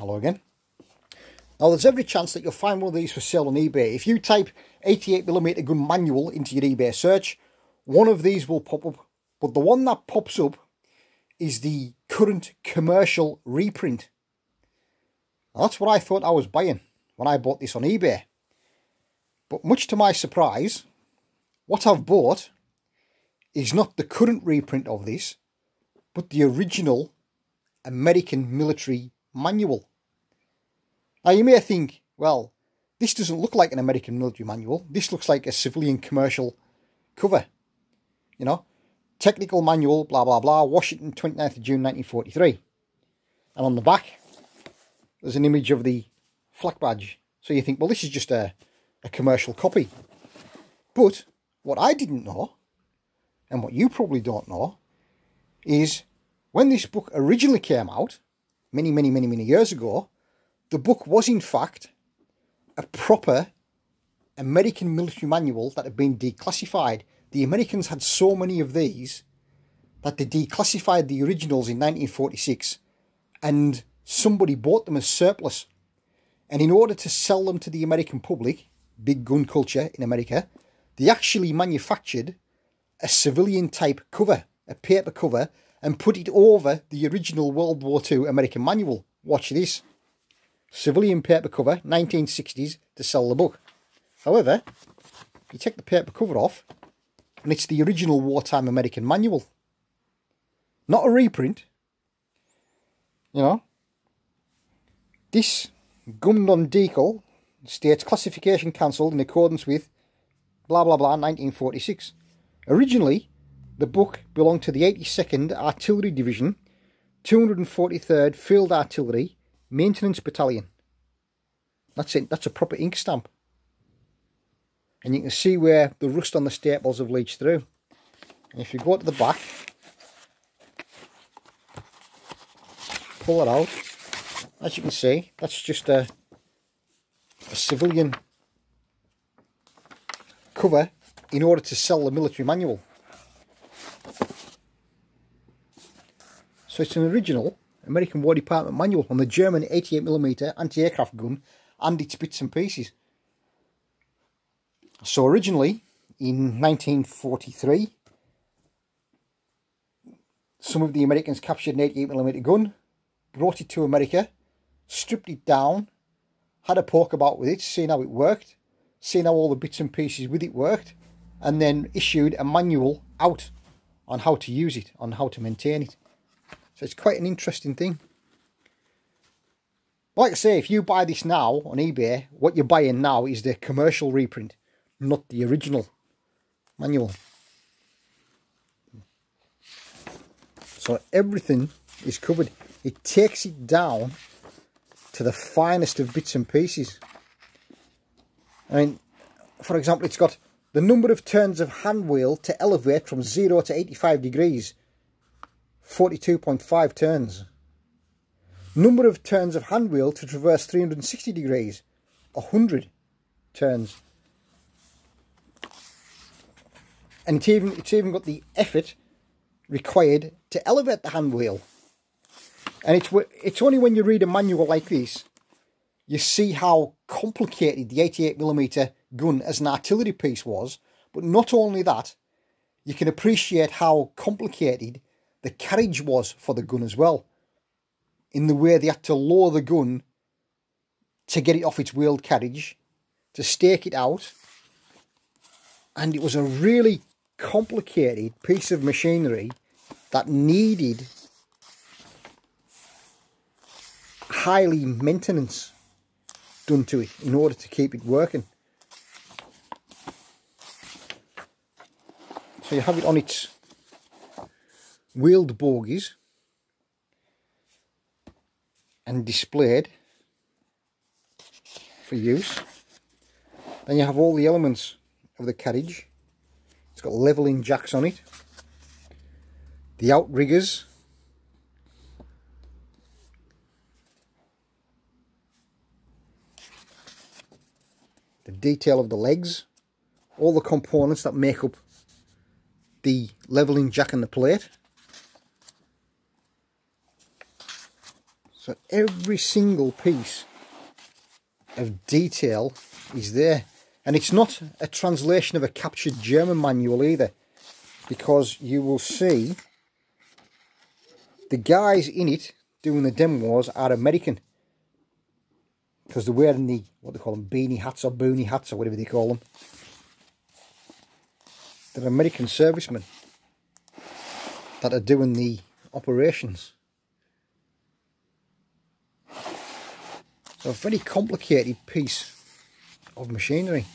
Hello again. Now there's every chance that you'll find one of these for sale on eBay. If you type 88mm gun manual into your eBay search, one of these will pop up. But the one that pops up is the current commercial reprint. Now, that's what I thought I was buying when I bought this on eBay. But much to my surprise, what I've bought is not the current reprint of this, but the original American military manual. Now you may think, well, this doesn't look like an American military manual. This looks like a civilian commercial cover. You know, technical manual, blah, blah, blah, Washington, 29th of June, 1943. And on the back, there's an image of the flak badge. So you think, well, this is just a, a commercial copy. But what I didn't know, and what you probably don't know, is when this book originally came out, many, many, many, many years ago, the book was in fact a proper American military manual that had been declassified. The Americans had so many of these that they declassified the originals in 1946 and somebody bought them as surplus. And in order to sell them to the American public, big gun culture in America, they actually manufactured a civilian type cover, a paper cover, and put it over the original World War II American manual. Watch this. Civilian paper cover, 1960s, to sell the book. However, you take the paper cover off, and it's the original wartime American manual. Not a reprint. You know. This gum non decal states classification cancelled in accordance with blah blah blah 1946. Originally, the book belonged to the 82nd Artillery Division, 243rd Field Artillery, Maintenance Battalion. That's it. That's a proper ink stamp. And you can see where the rust on the staples have leached through. And if you go to the back, pull it out, as you can see, that's just a, a civilian cover in order to sell the military manual. So it's an original American War Department manual on the German 88mm anti-aircraft gun and its bits and pieces. So originally, in 1943, some of the Americans captured an 88mm gun, brought it to America, stripped it down, had a poke about with it, seeing how it worked, seeing how all the bits and pieces with it worked, and then issued a manual out on how to use it, on how to maintain it. So it's quite an interesting thing. Like I say, if you buy this now on eBay, what you're buying now is the commercial reprint, not the original manual. So everything is covered. It takes it down to the finest of bits and pieces. I mean, for example, it's got the number of turns of hand wheel to elevate from 0 to 85 degrees 42.5 turns. Number of turns of hand wheel to traverse 360 degrees, 100 turns. And it's even, it's even got the effort required to elevate the hand wheel. And it's, it's only when you read a manual like this, you see how complicated the 88mm gun as an artillery piece was. But not only that, you can appreciate how complicated the carriage was for the gun as well. In the way they had to lower the gun to get it off its wheeled carriage, to stake it out. And it was a really complicated piece of machinery that needed highly maintenance done to it in order to keep it working. So you have it on its wheeled bogies and displayed for use. Then you have all the elements of the carriage. It's got levelling jacks on it. The outriggers. The detail of the legs. All the components that make up the levelling jack and the plate. So every single piece of detail is there. And it's not a translation of a captured German manual either. Because you will see the guys in it doing the demos are American. Because they're wearing the, what they call them, beanie hats or boonie hats or whatever they call them. They're American servicemen that are doing the operations. So a very complicated piece of machinery.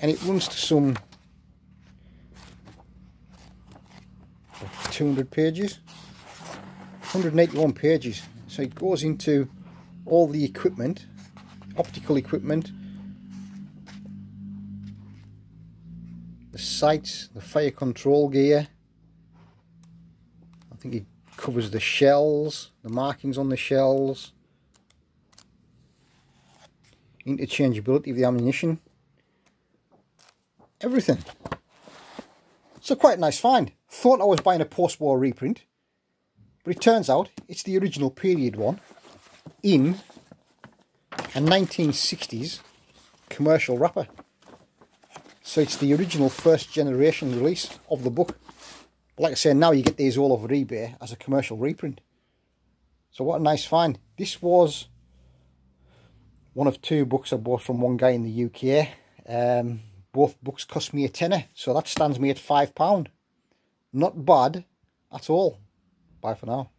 And it runs to some 200 pages. 181 pages. So it goes into all the equipment optical equipment. The sights the fire control gear. I think it covers the shells the markings on the shells interchangeability of the ammunition everything so quite a nice find Thought I was buying a post-war reprint, but it turns out it's the original period one in a 1960s commercial wrapper. So it's the original first generation release of the book. Like I say, now you get these all over eBay as a commercial reprint. So what a nice find. This was one of two books I bought from one guy in the UK. Um, both books cost me a tenner, so that stands me at £5. Not bad at all. Bye for now.